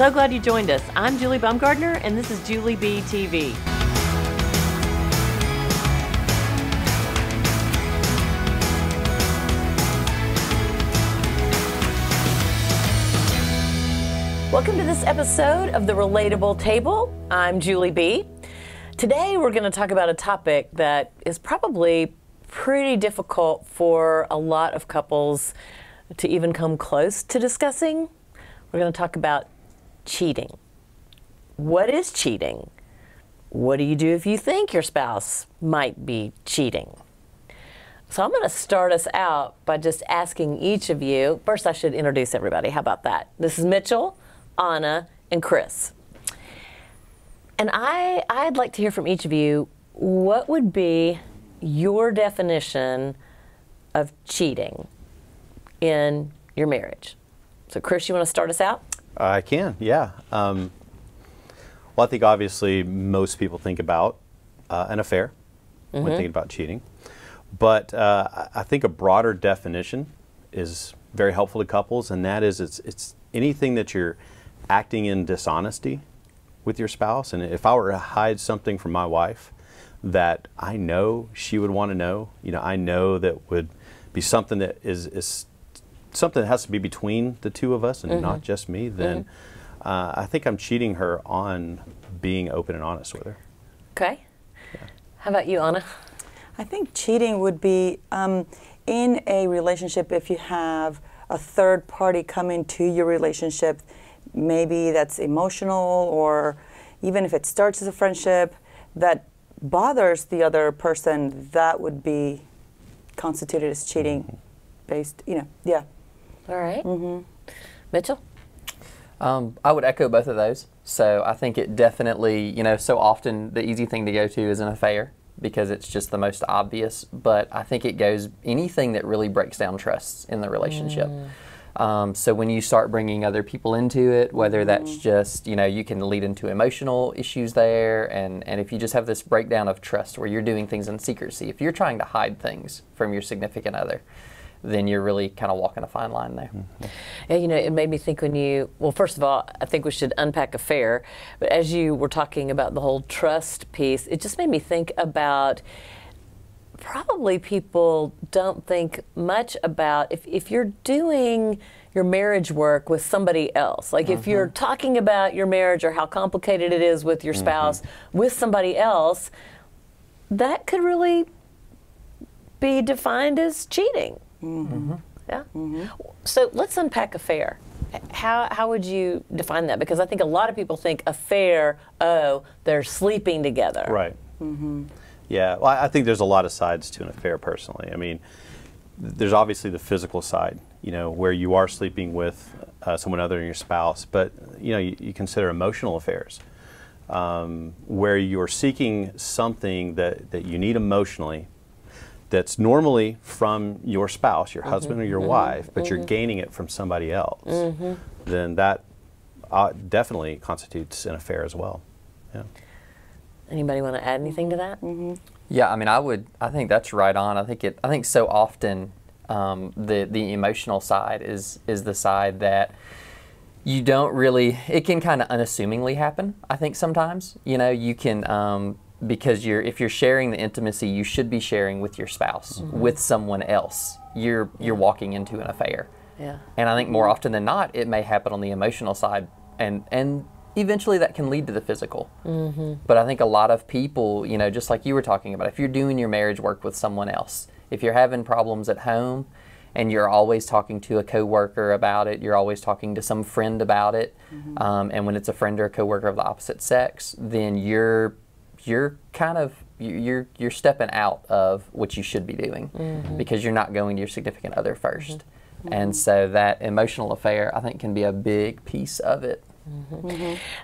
So glad you joined us. I'm Julie Baumgardner, and this is Julie B TV. Welcome to this episode of The Relatable Table. I'm Julie B. Today we're going to talk about a topic that is probably pretty difficult for a lot of couples to even come close to discussing. We're going to talk about cheating. What is cheating? What do you do if you think your spouse might be cheating? So I'm going to start us out by just asking each of you. First, I should introduce everybody. How about that? This is Mitchell, Anna, and Chris. And I, I'd like to hear from each of you what would be your definition of cheating in your marriage? So, Chris, you want to start us out? I can, yeah. Um, well, I think obviously most people think about uh, an affair when Mm-hmm. thinking about cheating. But uh, I I think a broader definition is very helpful to couples, and that is it's, it's anything that you're acting in dishonesty with your spouse. And if I were to hide something from my wife that I know she would want to know, you know, I know that would be something that is, is something that has to be between the two of us and Mm-hmm. not just me, then uh, I think I'm cheating her on being open and honest with her. Okay. How about you, Anna? I think cheating would be um, in a relationship if you have a third party come into your relationship, maybe that's emotional or even if it starts as a friendship that bothers the other person, that would be constituted as cheating based, you know, yeah. All right. Mm-hmm. Mitchell? Um, I would echo both of those. So I think it definitely, you know, so often the easy thing to go to is an affair because it's just the most obvious. But I think it goes anything that really breaks down trusts in the relationship. Um, so when you start bringing other people into it, whether that's just, you know, you can lead into emotional issues there. And, and if you just have this breakdown of trust where you're doing things in secrecy, if you're trying to hide things from your significant other, then you're really kind of walking a fine line there. Mm-hmm. Yeah, you know, it made me think when you, well, first of all, I think we should unpack affair. But as you were talking about the whole trust piece, it just made me think about probably people don't think much about if, if you're doing your marriage work with somebody else. Like if you're mm-hmm. talking about your marriage or how complicated it is with your mm-hmm. spouse with somebody else, that could really be defined as cheating. Yeah. So let's unpack affair. How, how would you define that? Because I think a lot of people think affair, oh, they're sleeping together. Right. Yeah. Well, I I think there's a lot of sides to an affair, personally. I mean, there's obviously the physical side, you know, where you are sleeping with uh, someone other than your spouse, but you know, you, you consider emotional affairs, um, where you're seeking something that that you need emotionally. That's normally from your spouse, your husband or your wife, but you're gaining it from somebody else. Then that uh, definitely constitutes an affair as well. Yeah. Anybody want to add anything to that? Yeah, I mean, I would. I think that's right on. I think it. I think so often um, the the emotional side is is the side that you don't really. It can kind of unassumingly happen. I think sometimes. You know, you can um, because you're if you're sharing the intimacy, you should be sharing with your spouse, with someone else. You're you're walking into an affair. Yeah. And I think more often than not, it may happen on the emotional side, and and eventually that can lead to the physical. Mm-hmm. But I think a lot of people, you know, just like you were talking about, if you're doing your marriage work with someone else, if you're having problems at home, and you're always talking to a coworker about it, you're always talking to some friend about it, um, and when it's a friend or a coworker of the opposite sex, then you're you're kind of you- you're you're stepping out of what you should be doing mm-hmm. because you're not going to your significant other mm-hmm. 1st mm-hmm. and so that emotional affair I think can be a big piece of it.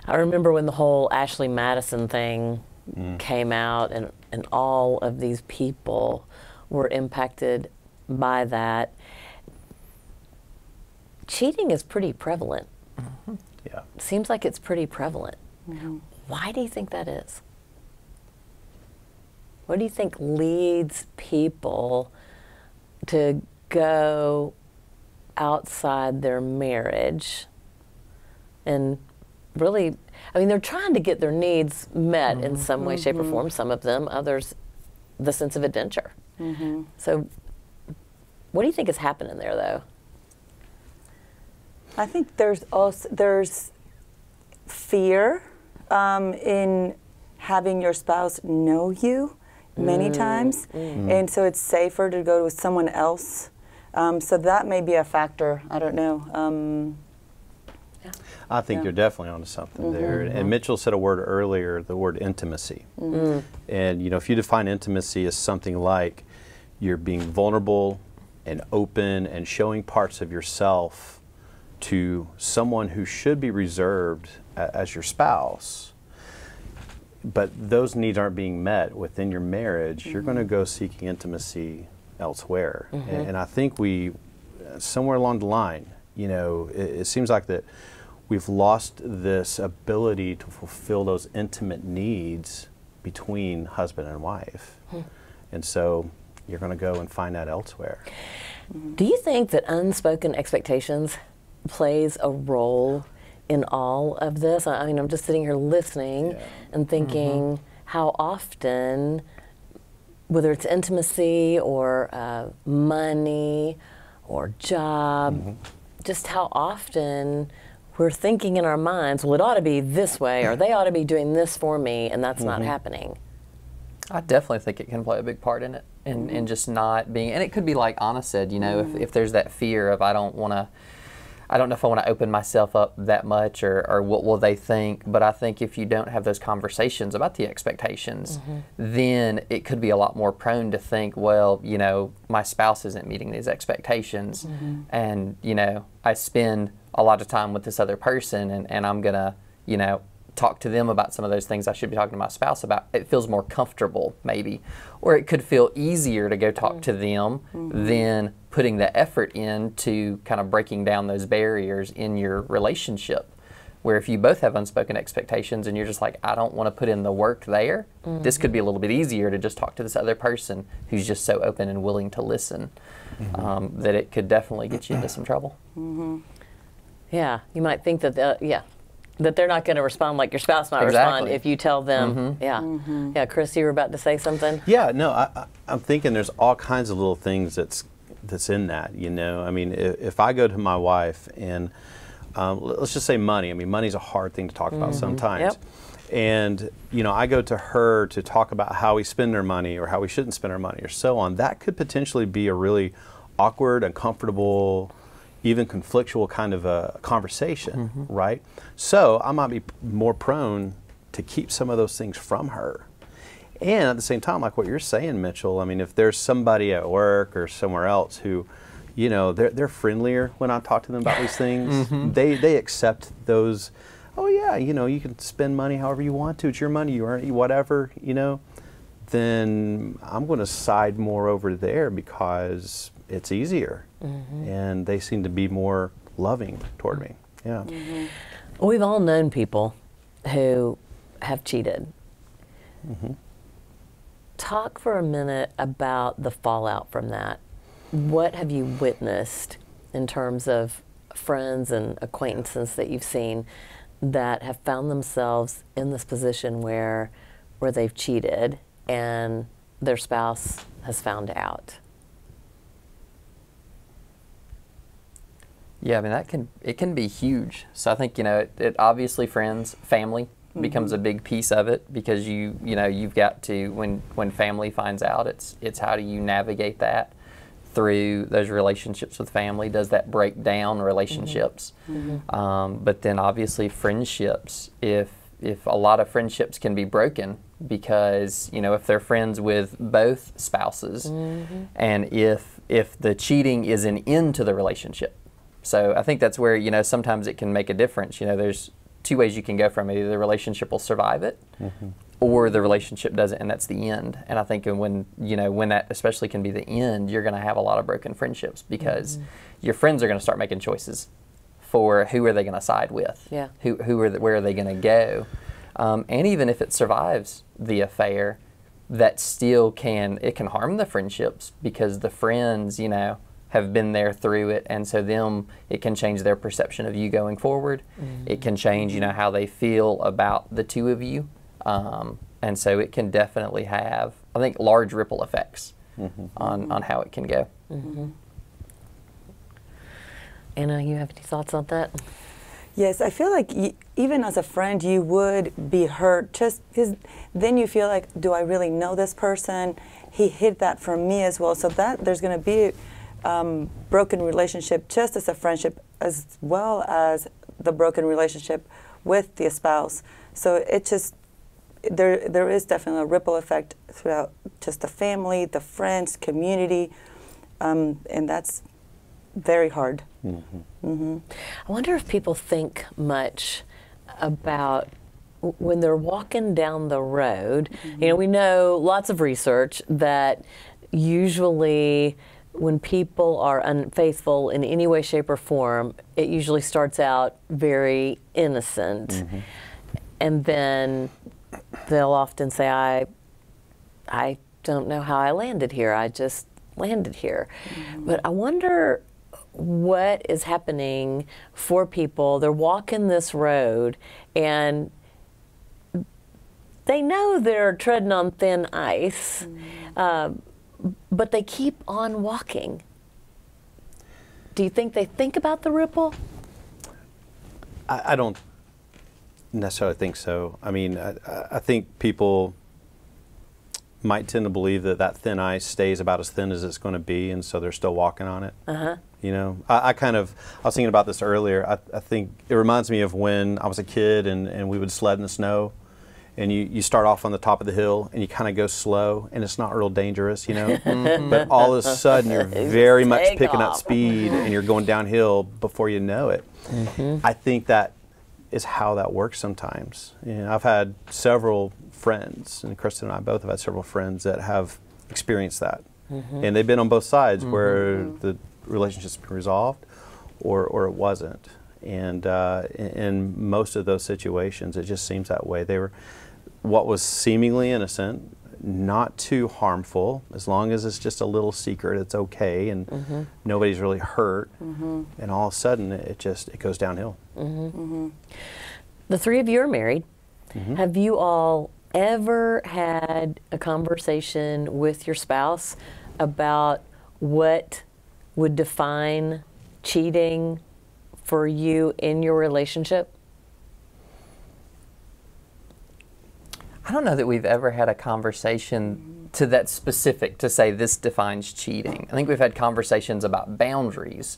I remember when the whole Ashley Madison thing mm. came out, and, and all of these people were impacted by that. Cheating is pretty prevalent. Yeah. Seems like it's pretty prevalent. Why do you think that is? What do you think leads people to go outside their marriage and really, I mean, they're trying to get their needs met in mm-hmm. some way, shape, or mm-hmm. form. Some of them, others, the sense of adventure. Mm-hmm. So, what do you think is happening there, though? I think there's also there's fear um, in having your spouse know you many mm, times, mm. and so it's safer to go with someone else. Um, so that may be a factor. I don't know. Um, I think Yeah. you're definitely onto something mm-hmm. there. And mm-hmm. Mitchell said a word earlier, the word intimacy. Mm. And you know, if you define intimacy as something like you're being vulnerable and open and showing parts of yourself to someone who should be reserved as your spouse, but those needs aren't being met within your marriage, you're going to mm-hmm. go seeking intimacy elsewhere. And, mm-hmm. and I think we, somewhere along the line, you know, it, it seems like that we've lost this ability to fulfill those intimate needs between husband and wife. Hmm. And so you're going to go and find that elsewhere. Do you think that unspoken expectations plays a role in all of this? I I mean, I'm just sitting here listening Yeah. and mm-hmm. thinking how often, whether it's intimacy or uh, money or job, mm-hmm. just how often we're thinking in our minds, well, it ought to be this way, or they ought to be doing this for me, and that's not mm-hmm. happening. I definitely think it can play a big part in it, and, and just not being. And it could be like Anna said, you know, if, if there's that fear of I don't want to, I don't know if I want to open myself up that much, or, or what will they think. But I think if you don't have those conversations about the expectations, mm-hmm. then it could be a lot more prone to think, well, you know, my spouse isn't meeting these expectations, mm-hmm. and you know, I spend a lot of time with this other person, and, and I'm gonna, you know, talk to them about some of those things I should be talking to my spouse about. It feels more comfortable, maybe. Or it could feel easier to go talk to them mm-hmm. than putting the effort into kind of breaking down those barriers in your relationship. Where if you both have unspoken expectations and you're just like, I don't want to put in the work there, this could be a mm-hmm. little bit easier to just talk to this other person who's just so open and willing to listen mm-hmm. um, that it could definitely get you into some trouble. Yeah, you might think that, the, yeah, that they're not going to respond like your spouse might respond if you tell them. Mm-hmm. Yeah, mm-hmm. yeah. Chris, you were about to say something. Yeah, no, I, I, I'm thinking there's all kinds of little things that's that's in that. You know, I mean, if, if I go to my wife and um, let's just say money. I mean, money's a hard thing to talk about mm-hmm. sometimes. Yep. And you know, I go to her to talk about how we spend our money or how we shouldn't spend our money or so on. That could potentially be a really awkward, uncomfortable, even conflictual kind of a conversation, mm-hmm. right? So I might be more prone to keep some of those things from her. And at the same time, like what you're saying, Mitchell, I mean, if there's somebody at work or somewhere else who, you know, they're, they're friendlier when I talk to them about these things, mm-hmm. they, they accept those, oh, yeah, you know, you can spend money however you want to. It's your money, you earn it, whatever, you know, then I'm going to side more over there because it's easier. Mm-hmm. And they seem to be more loving toward me. Yeah. Mm-hmm. We've all known people who have cheated. Mm-hmm. Talk for a minute about the fallout from that. What have you witnessed in terms of friends and acquaintances that you've seen that have found themselves in this position where where they've cheated and their spouse has found out? Yeah, I mean that can it can be huge. So I think you know it, it obviously friends, family becomes a mm-hmm. big piece of it because you you know you've got to when when family finds out it's it's how do you navigate that through those relationships with family? Does that break down relationships? Mm-hmm. Mm-hmm. Um, but then obviously friendships. If if a lot of friendships can be broken because you know if they're friends with both spouses, and if if the cheating is an end to the relationship, so I think that's where you know sometimes it can make a difference. You know, there's two ways you can go from it: either the relationship will survive it, or the relationship doesn't, and that's the end. And I think when you know when that especially can be the end, you're going to have a lot of broken friendships because your friends are going to start making choices for who are they going to side with, Yeah. who who are the, where are they going to go, um, and even if it survives the affair, that still can it can harm the friendships because the friends you know have been there through it, and so them it can change their perception of you going forward. Mm-hmm. It can change, you know, how they feel about the two of you, um, and so it can definitely have, I think, large ripple effects mm-hmm. on on how it can go. Mm-hmm. Anna, you have any thoughts on that? Yes, I feel like y even as a friend, you would be hurt just because then you feel like, do I really know this person? He hid that from me as well. So that there's going to be um, broken relationship just as a friendship, as well as the broken relationship with the spouse. So it just there there is definitely a ripple effect throughout just the family, the friends, community, um, and that's very hard. I wonder if people think much about when they're walking down the road. You know, we know lots of research that usually when people are unfaithful in any way, shape, or form, it usually starts out very innocent. Mm-hmm. And then they'll often say, I, I don't know how I landed here. I just landed here. Mm-hmm. But I wonder what is happening for people. They're walking this road and they know they're treading on thin ice, mm-hmm. um, but they keep on walking. Do you think they think about the ripple? I, I don't necessarily think so. I mean, I, I- think people might tend to believe that that thin ice stays about as thin as it's going to be, and so they're still walking on it. Uh-huh. You know, I, I kind of, I was thinking about this earlier. I, I think it reminds me of when I was a kid and, and we would sled in the snow. And you, you start off on the top of the hill and you kind of go slow and it's not real dangerous, you know. but all of a sudden you're very much take picking up speed and you're going downhill before you know it. I think that is how that works sometimes. You know, I've had several friends, and Kristen and I both have had several friends that have experienced that, and they've been on both sides where the relationship's been resolved, or or it wasn't. And uh, in, in most of those situations, it just seems that way. They were what was seemingly innocent, not too harmful, as long as it's just a little secret, it's okay, and mm-hmm. nobody's really hurt. Mm-hmm. And all of a sudden, it just it goes downhill. Mm-hmm. The three of you are married. Have you all ever had a conversation with your spouse about what would define cheating for you in your relationship? I don't know that we've ever had a conversation to that specific to say this defines cheating. I think we've had conversations about boundaries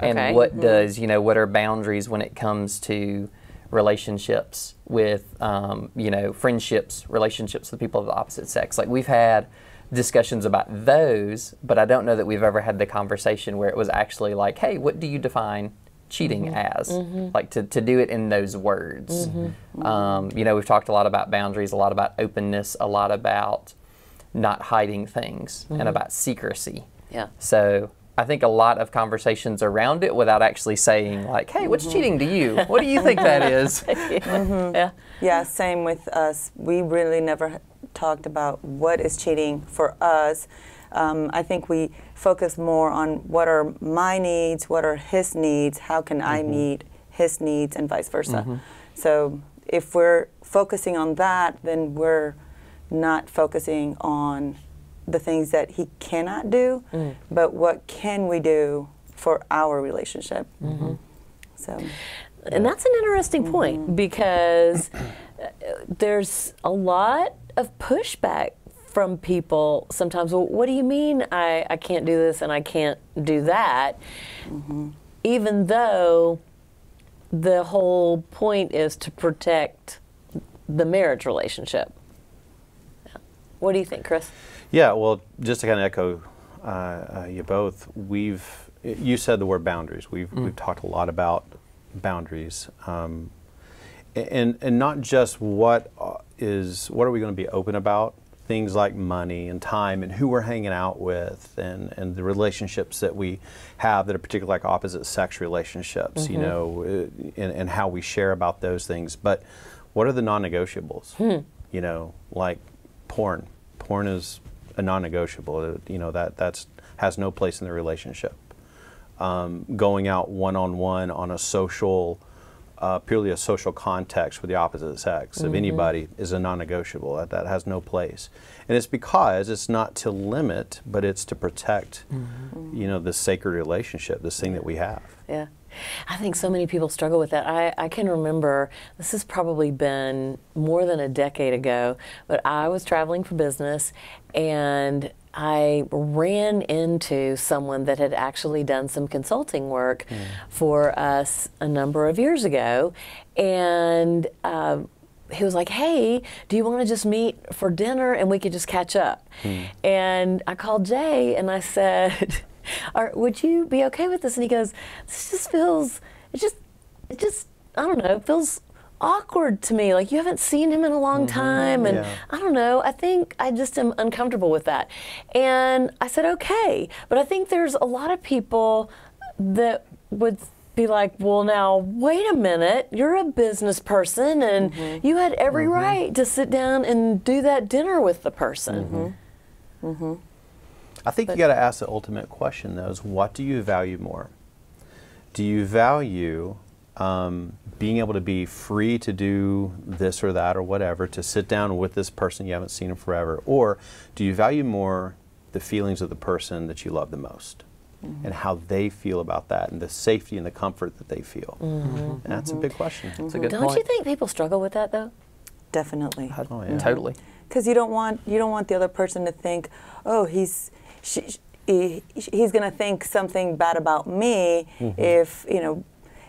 and Okay. what does you know what are boundaries when it comes to relationships with um, you know friendships, relationships with people of the opposite sex. Like we've had discussions about those, but I don't know that we've ever had the conversation where it was actually like, hey, what do you define cheating mm-hmm. as? Mm-hmm. Like to, to do it in those words. Mm-hmm. Um, you know, we've talked a lot about boundaries, a lot about openness, a lot about not hiding things, and about secrecy. Yeah. So I think a lot of conversations around it without actually saying like, "Hey, what's cheating to you? What do you think that is?" Yeah. Yeah, same with us. We really never talked about what is cheating for us. Um, I think we focus more on what are my needs, what are his needs, how can I mm-hmm. meet his needs, and vice versa. Mm-hmm. So if we're focusing on that, then we're not focusing on the things that he cannot do, mm. but what can we do for our relationship. Mm-hmm. So. And that's an interesting point because uh, there's a lot of pushback from people sometimes. Well, what do you mean I, I can't do this and I can't do that? Even though the whole point is to protect the marriage relationship. What do you think, Chris? Yeah, well, just to kind of echo uh, uh, you both, we've you said the word boundaries. We've we've talked a lot about boundaries, um, and and not just what uh, what are we going to be open about. Things like money and time and who we're hanging out with and, and the relationships that we have that are particularly like opposite sex relationships, you know, uh, and, and how we share about those things. But what are the non negotiables? You know, like porn. Porn is a non-negotiable. Uh, You know that that's has no place in the relationship. um, going out one on one on a social, uh, purely a social context with the opposite sex of anybody is a non negotiable. That, that has no place. And it's because it's not to limit, but it's to protect, you know, this sacred relationship, this thing that we have. Yeah. I think so many people struggle with that. I, I can remember, this has probably been more than a decade ago, but I was traveling for business and I ran into someone that had actually done some consulting work for us a number of years ago. And um, he was like, "Hey, do you want to just meet for dinner and we could just catch up?" And I called Jay and I said, Are, "Would you be okay with this?" And he goes, "This just feels it just it just I don't know, it feels awkward to me. Like you haven't seen him in a long mm-hmm. time and Yeah. I don't know. I think I just am uncomfortable with that." And I said, "Okay." But I think there's a lot of people that would be like, well, now, wait a minute, you're a business person and mm-hmm. you had every mm-hmm. right to sit down and do that dinner with the person. I think you got to ask the ultimate question, though: is what do you value more? Do you value um, being able to be free to do this or that or whatever, to sit down with this person you haven't seen in forever, or do you value more the feelings of the person that you love the most? Mm-hmm. And how they feel about that, and the safety and the comfort that they feel. And that's a big question. That's a good Don't point. you think people struggle with that though? Definitely. Oh, yeah. Totally. because you don't want you don't want the other person to think, oh, he's she, he, he's going to think something bad about me if you know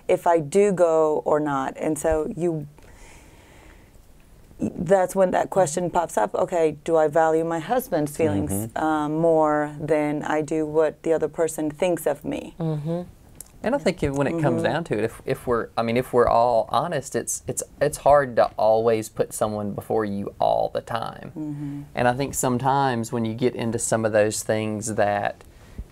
if I do go or not, and so you. That's when that question pops up. Okay, do I value my husband's feelings um, more than I do what the other person thinks of me? And I think when it comes Mm-hmm. down to it, if, if we're, I mean, if we're all honest, it's it's it's hard to always put someone before you all the time. Mm-hmm. And I think sometimes when you get into some of those things that,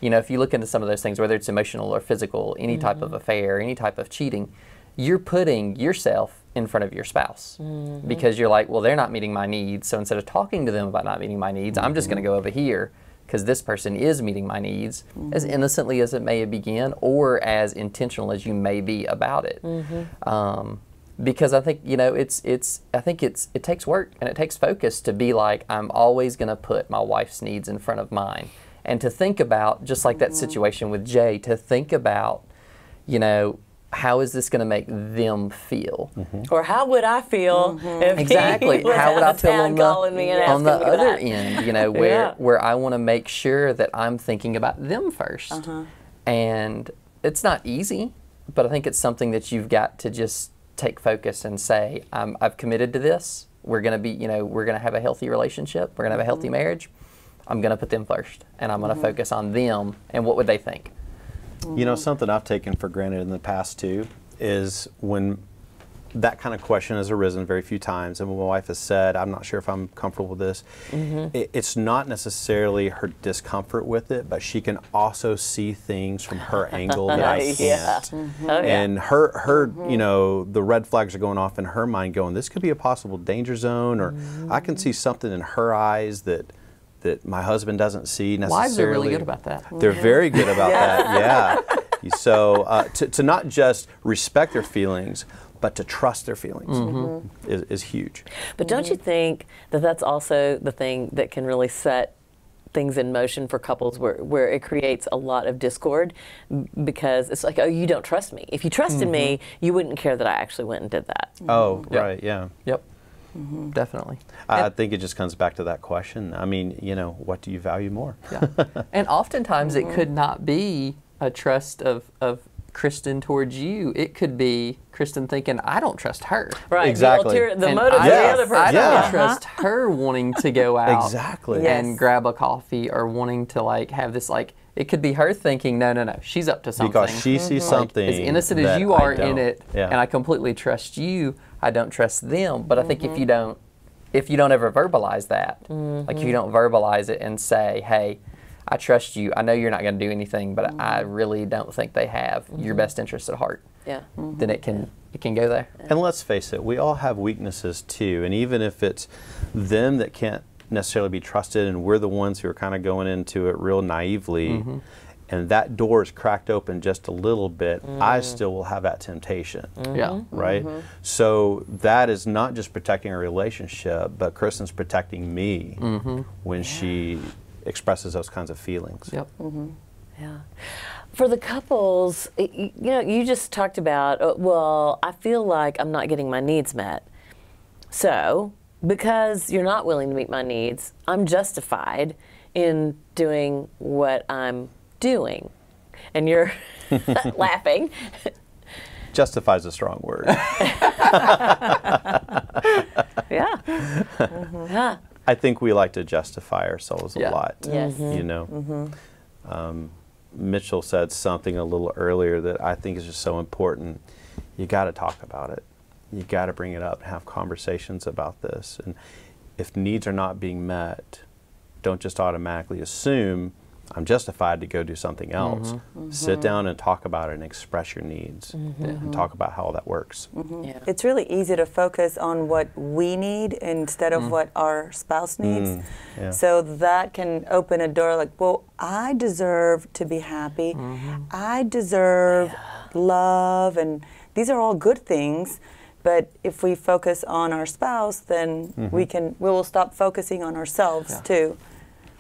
you know, if you look into some of those things, whether it's emotional or physical, any type Mm-hmm. of affair, any type of cheating, you're putting yourself in front of your spouse Mm-hmm. because you're like, well, they're not meeting my needs, so instead of talking to them about not meeting my needs, I'm just going to Mm-hmm. go over here because this person is meeting my needs as innocently as it may begin or as intentional as you may be about it. Um, because I think you know it's it's I think it's it takes work and it takes focus to be like I'm always going to put my wife's needs in front of mine and to think about just like that situation with Jay to think about you know how is this going to make them feel? Mm-hmm. Or how would I feel mm-hmm. if he exactly. was how would I feel on the, calling me and on the me other that? end you know where Yeah. where I want to make sure that I'm thinking about them 1st uh-huh. and it's not easy but I think it's something that you've got to just take focus and say I'm, I've committed to this. We're going to be you know we're going to have a healthy relationship. We're going to have a healthy mm-hmm. marriage I'm going to put them first and I'm going to mm-hmm. focus on them and what would they think You know, something I've taken for granted in the past too is when that kind of question has arisen very few times, and when my wife has said, I'm not sure if I'm comfortable with this, mm-hmm. it, it's not necessarily her discomfort with it, but she can also see things from her angle that I Yeah. can't. Mm-hmm. Oh, yeah. And her, her, you know, the red flags are going off in her mind, going, "This could be a possible danger zone," or I can see something in her eyes that that my husband doesn't see necessarily. wives are really good about that They're very good about that. Yeah. So uh, to, to not just respect their feelings, but to trust their feelings is, is huge. But don't you think that that's also the thing that can really set things in motion for couples where, where it creates a lot of discord because it's like, oh, you don't trust me. If you trusted me, you wouldn't care that I actually went and did that. Oh, Yeah. right. Yeah. yep Mm-hmm. definitely I I think it just comes back to that question. I mean, you know, what do you value more? Yeah. and oftentimes it mm-hmm. could not be a trust of, of Kristen towards you. It could be Kristen thinking, I don't trust her. Right. Exactly. The, ulterior, the motive I, of the other person. I don't Yeah. trust her wanting to go out Exactly. Yes. and grab a coffee or wanting to like have this like it could be her thinking, no, no, no, she's up to something. Because she sees Like, something. as innocent as you are in it, Yeah. and I completely trust you, I don't trust them. But I think if you mm-hmm. don't, if you don't ever verbalize that, like if you mm-hmm. don't verbalize it and say, hey, I trust you. I know you're not going to do anything, but I mm-hmm. really don't think they have your best interest at heart. Yeah. Then it can it can go there. And let's face it, we all have weaknesses too. And even if it's them that can't necessarily be trusted, and we're the ones who are kind of going into it real naively, mm-hmm. and that door is cracked open just a little bit, I mm. still will have that temptation. Mm-hmm. Yeah. Right? Mm-hmm. So that is not just protecting a relationship, but Kristen's protecting me when she expresses those kinds of feelings. Yep. Yeah. For the couples, y- y- you know, you just talked about, uh, well, I feel like I'm not getting my needs met. So, because you're not willing to meet my needs, I'm justified in doing what I'm doing. And you're laughing. Justifies a strong word. Yeah. Yeah. I think we like to justify ourselves a lot. Yes. You know, um, Mitchell said something a little earlier that I think is just so important. You got to talk about it. You got to bring it up, and have conversations about this. And if needs are not being met, don't just automatically assume I'm justified to go do something mm-hmm. else. Mm-hmm. Sit down and talk about it and express your needs mm-hmm. and talk about how that works. Yeah. It's really easy to focus on what we need instead of mm. what our spouse mm. needs. yeah. So that can open a door like, well, I deserve to be happy. I deserve love. And these are all good things. But if we focus on our spouse, then we can we will stop focusing on ourselves too.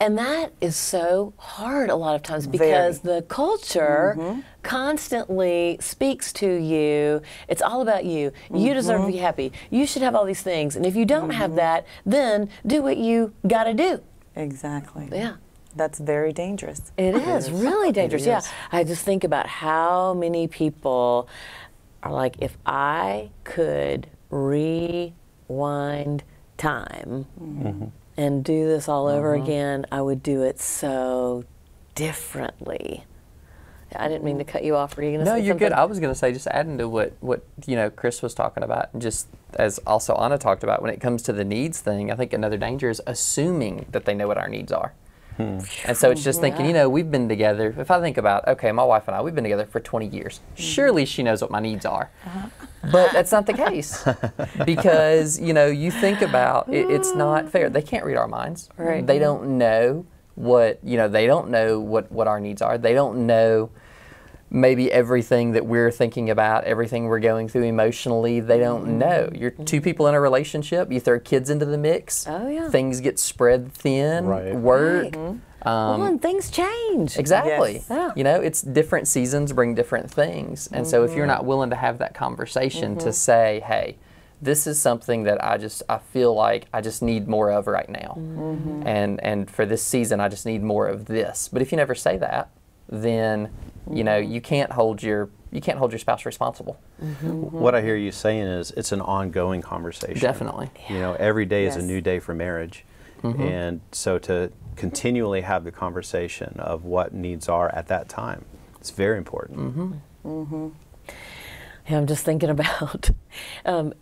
And that is so hard a lot of times because the culture mm-hmm. constantly speaks to you. It's all about you. You mm-hmm. deserve to be happy. You should have all these things. And if you don't have mm-hmm. that, then do what you got to do. Exactly. Yeah. That's very dangerous. It is really dangerous. Yeah. I just think about how many people are like, if I could rewind time mm-hmm. and do this all over mm-hmm. again, I would do it so differently. I didn't mean to cut you off. Were you going to No, say you're good. I was going to say, just adding to what what you know Chris was talking about, and just as also Anna talked about, when it comes to the needs thing, I think another danger is assuming that they know what our needs are. Hmm. And so it's oh, just thinking, you know, we've been together. If I think about, okay, my wife and I, we've been together for 20 years. Hmm. Surely she knows what my needs are. Uh-huh. But that's not the case. because, you know, you think about it, it's not fair. They can't read our minds. Right. They don't know what, you know, they don't know what, what our needs are. They don't know maybe everything that we're thinking about, everything we're going through emotionally, they don't mm-hmm. know. You're two mm-hmm. people in a relationship, you throw kids into the mix. Oh, yeah. Things get spread thin, Right. work. Mm-hmm. Um, well, and things change. Exactly. Yes. Yeah. You know, it's different seasons bring different things. And so if you're not willing to have that conversation to say, hey, this is something that I just I feel like I just need more of right now. And and for this season I just need more of this. But if you never say that, then you know, you can't hold your you can't hold your spouse responsible. What I hear you saying is it's an ongoing conversation. Definitely. You know, every day is a new day for marriage. And so to continually have the conversation of what needs are at that time, it's very important. Mm-hmm. Yeah, I'm just thinking about. Um,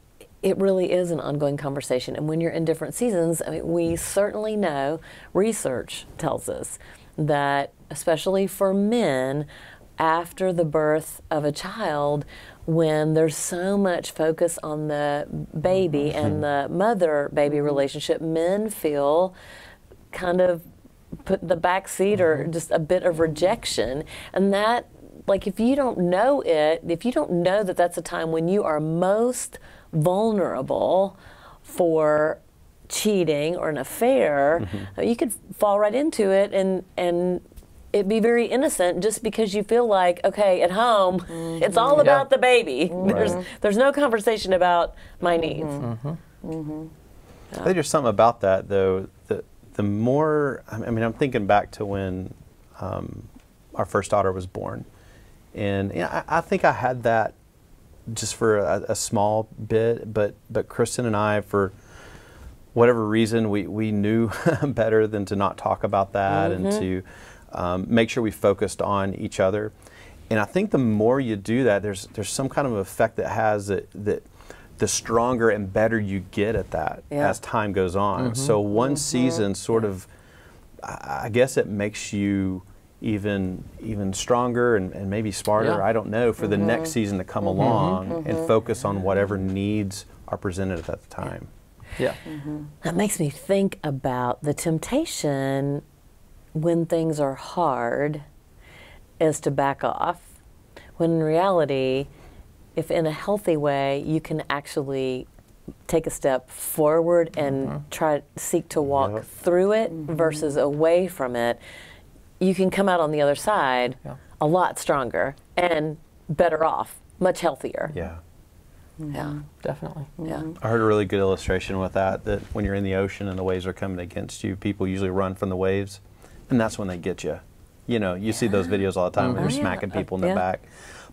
it really is an ongoing conversation, and when you're in different seasons, I mean, we certainly know. Research tells us that, especially for men, after the birth of a child, when there's so much focus on the baby mm-hmm. and the mother-baby mm-hmm. relationship, men feel kind of put the back seat or mm-hmm. just a bit of rejection. And that like if you don't know it if you don't know that that's a time when you are most vulnerable for cheating or an affair uh, you could fall right into it and and it'd be very innocent just because you feel like okay at home it's all about the baby. There's there's no conversation about my needs. I think there's something about that, though. The the more I mean, I'm thinking back to when um, our first daughter was born, and you know, I, I think I had that just for a, a small bit, but but Kristen and I, for whatever reason, we we knew better than to not talk about that and mm-hmm. to um, make sure we focused on each other. And I think the more you do that, there's there's some kind of effect that has that that the stronger and better you get at that Yeah. as time goes on. Mm-hmm. So one mm-hmm. season sort of, I I guess it makes you even even stronger and, and maybe smarter. Yeah. I don't know for the next season to come along and focus on whatever needs are presented at that time. Yeah. Mm-hmm. That makes me think about the temptation when things are hard is to back off. When in reality, if in a healthy way, you can actually take a step forward and mm-hmm. try seek to walk Yep. through it mm-hmm. versus away from it, you can come out on the other side Yeah. a lot stronger and better off, much healthier. Yeah. Yeah. Definitely. Yeah. I heard a really good illustration with that. That when you're in the ocean and the waves are coming against you, people usually run from the waves, and that's when they get you. You know, you see those videos all the time where Oh, they're yeah. smacking people in Uh, the yeah. back,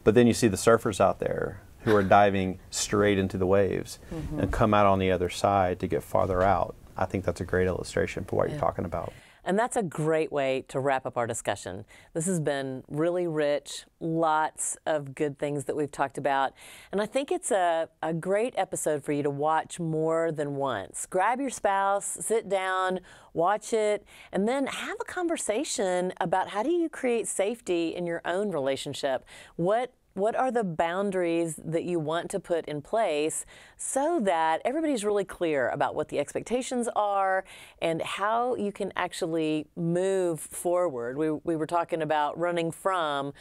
but then you see the surfers out there who are diving straight into the waves Mm-hmm. and come out on the other side to get farther out. I think that's a great illustration for what you're talking about. And that's a great way to wrap up our discussion. This has been really rich, lots of good things that we've talked about. And I think it's a, a great episode for you to watch more than once. Grab your spouse, sit down, watch it, and then have a conversation about how do you create safety in your own relationship? What what are the boundaries that you want to put in place so that everybody's really clear about what the expectations are and how you can actually move forward? We, we were talking about running from.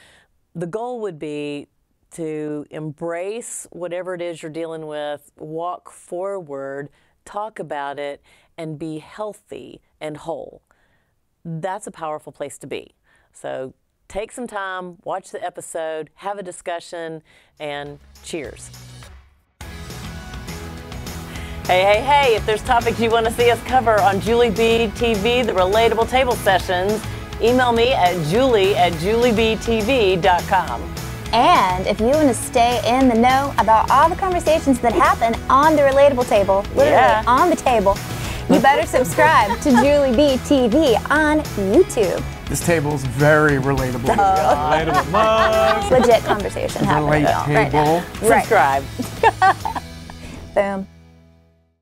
The goal would be to embrace whatever it is you're dealing with, walk forward, talk about it, and be healthy and whole that's a powerful place to be. So take some time, watch the episode, have a discussion, and cheers. Hey, hey, hey, if there's topics you want to see us cover on Julie B TV, the Relatable Table Sessions, email me at julie at juliebtv.com. And if you want to stay in the know about all the conversations that happen on the relatable table, literally Yeah. on the table, you better subscribe to Julie B TV on YouTube. This table's very relatable. Oh. Relatable mugs. Legit conversation happening Relate right now. table. Subscribe. Boom.